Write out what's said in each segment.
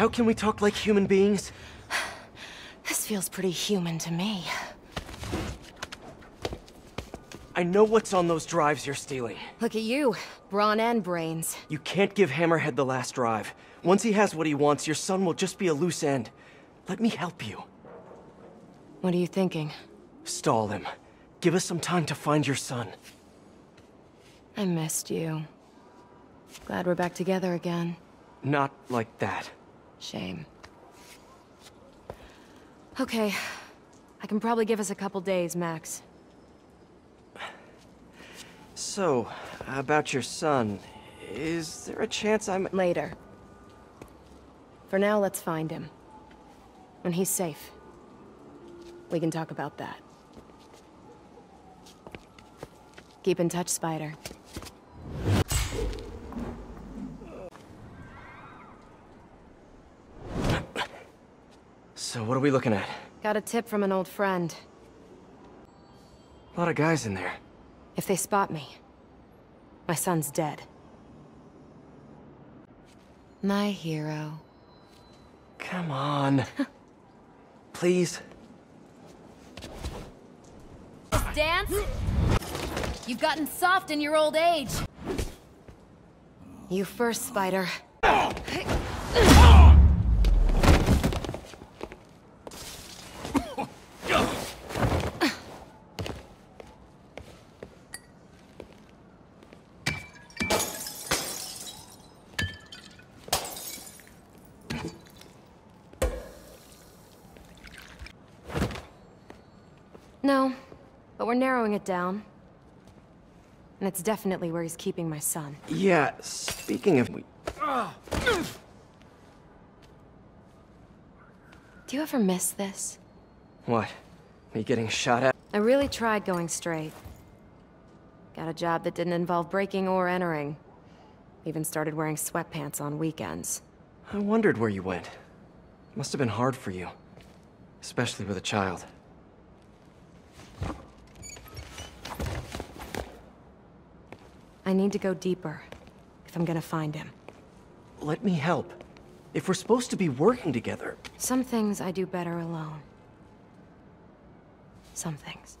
Now can we talk like human beings? This feels pretty human to me. I know what's on those drives you're stealing. Look at you, brawn and brains. You can't give Hammerhead the last drive. Once he has what he wants, your son will just be a loose end. Let me help you. What are you thinking? Stall him. Give us some time to find your son. I missed you. Glad we're back together again. Not like that. Shame. Okay. I can probably give us a couple days, Max. So, about your son, is there a chance I'm... Later. For now, let's find him. When he's safe. We can talk about that. Keep in touch, Spider. So what are we looking at? Got a tip from an old friend. A lot of guys in there. If they spot me, my son's dead. My hero. Come on. Please. Dance? You've gotten soft in your old age. You first, Spider. No, but we're narrowing it down. And it's definitely where he's keeping my son. Yeah, speaking of... Do you ever miss this? What? Me getting shot at? I really tried going straight. Got a job that didn't involve breaking or entering. Even started wearing sweatpants on weekends. I wondered where you went. Must have been hard for you. Especially with a child. I need to go deeper, if I'm gonna find him. Let me help. If we're supposed to be working together... Some things I do better alone. Some things.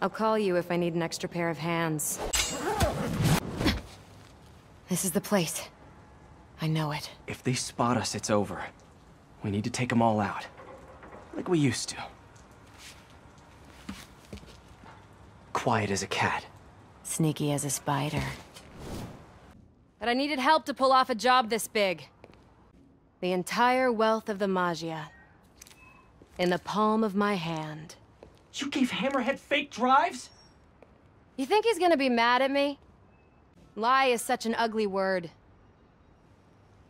I'll call you if I need an extra pair of hands. This is the place. I know it. If they spot us, it's over. We need to take them all out. Like we used to. Quiet as a cat. Sneaky as a spider. But I needed help to pull off a job this big. The entire wealth of the Maggia. In the palm of my hand. You gave Hammerhead fake drives? You think he's gonna be mad at me? Lie is such an ugly word.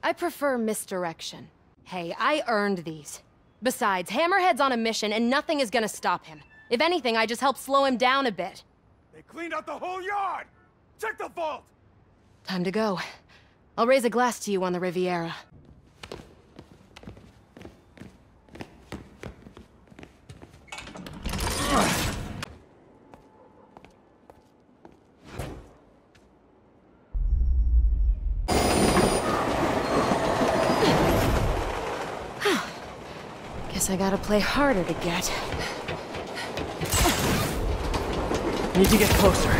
I prefer misdirection. Hey, I earned these. Besides, Hammerhead's on a mission and nothing is gonna stop him. If anything, I just help slow him down a bit. They cleaned out the whole yard! Check the vault! Time to go. I'll raise a glass to you on the Riviera. Guess I gotta play harder to get. Need to get closer.